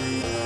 Bye.